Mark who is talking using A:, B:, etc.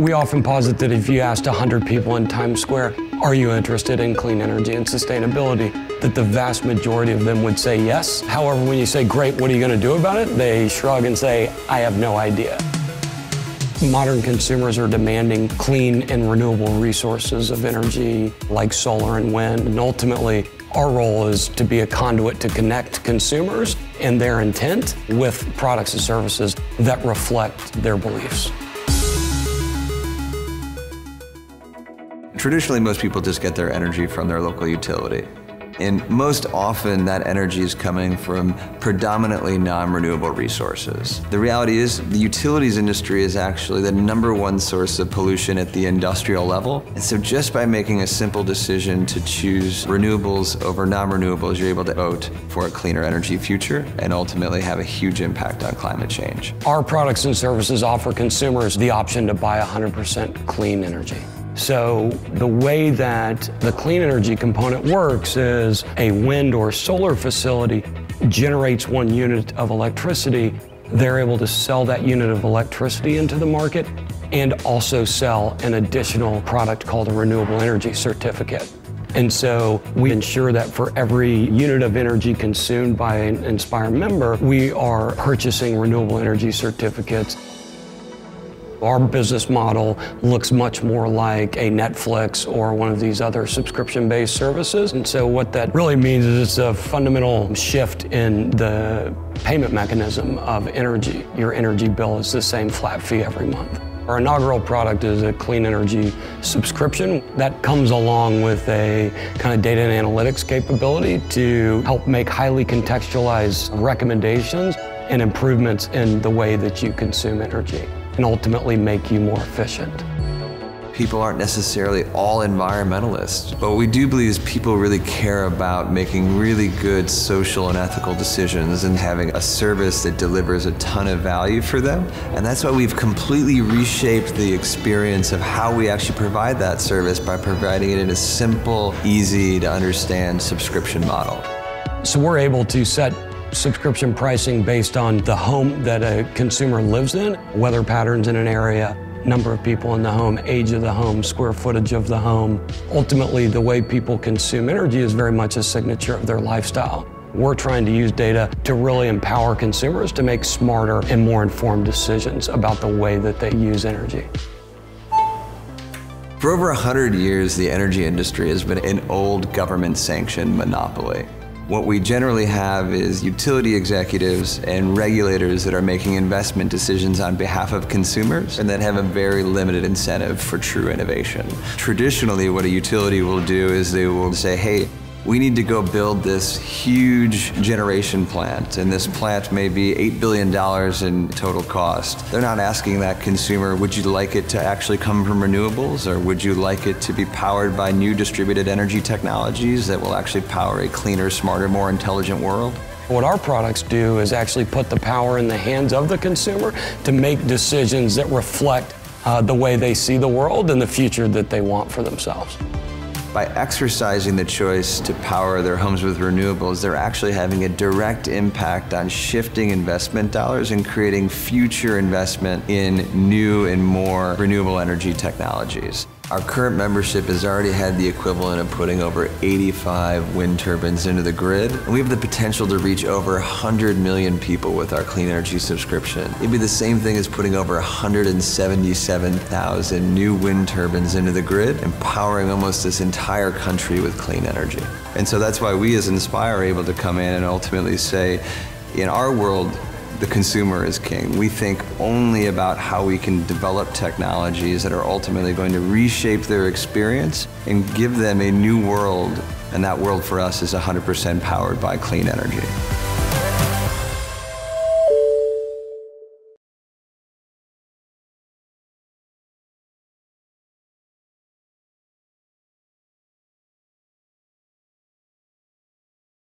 A: We often posit that if you asked 100 people in Times Square, are you interested in clean energy and sustainability? That the vast majority of them would say yes. However, when you say, great, what are you going to do about it? They shrug and say, I have no idea. Modern consumers are demanding clean and renewable resources of energy like solar and wind. And ultimately, our role is to be a conduit to connect consumers and their intent with products and services that reflect their beliefs.
B: Traditionally, most people just get their energy from their local utility. And most often, that energy is coming from predominantly non renewable resources. The reality is, the utilities industry is actually the number one source of pollution at the industrial level. And so, just by making a simple decision to choose renewables over non renewables, you're able to vote for a cleaner energy future and ultimately have a huge impact on climate change.
A: Our products and services offer consumers the option to buy 100% clean energy. So the way that the clean energy component works is a wind or solar facility generates one unit of electricity. They're able to sell that unit of electricity into the market and also sell an additional product called a renewable energy certificate. And so we ensure that for every unit of energy consumed by an Inspire member, we are purchasing renewable energy certificates our business model looks much more like a Netflix or one of these other subscription-based services. And so what that really means is it's a fundamental shift in the payment mechanism of energy. Your energy bill is the same flat fee every month. Our inaugural product is a clean energy subscription that comes along with a kind of data and analytics capability to help make highly contextualized recommendations and improvements in the way that you consume energy and ultimately make you more efficient.
B: People aren't necessarily all environmentalists, but what we do believe is people really care about making really good social and ethical decisions and having a service that delivers a ton of value for them. And that's why we've completely reshaped the experience of how we actually provide that service by providing it in a simple, easy to understand subscription model.
A: So we're able to set subscription pricing based on the home that a consumer lives in, weather patterns in an area, number of people in the home, age of the home, square footage of the home. Ultimately, the way people consume energy is very much a signature of their lifestyle. We're trying to use data to really empower consumers to make smarter and more informed decisions about the way that they use energy.
B: For over 100 years, the energy industry has been an old government sanctioned monopoly. What we generally have is utility executives and regulators that are making investment decisions on behalf of consumers and that have a very limited incentive for true innovation. Traditionally, what a utility will do is they will say, hey, we need to go build this huge generation plant, and this plant may be $8 billion in total cost. They're not asking that consumer, would you like it to actually come from renewables, or would you like it to be powered by new distributed energy technologies that will actually power a cleaner, smarter, more intelligent world?
A: What our products do is actually put the power in the hands of the consumer to make decisions that reflect uh, the way they see the world and the future that they want for themselves.
B: By exercising the choice to power their homes with renewables, they're actually having a direct impact on shifting investment dollars and creating future investment in new and more renewable energy technologies. Our current membership has already had the equivalent of putting over 85 wind turbines into the grid, and we have the potential to reach over 100 million people with our clean energy subscription. It'd be the same thing as putting over 177,000 new wind turbines into the grid and powering almost this entire country with clean energy. And so that's why we as Inspire are able to come in and ultimately say, in our world, the consumer is king. We think only about how we can develop technologies that are ultimately going to reshape their experience and give them a new world. And that world for us is 100% powered by clean energy.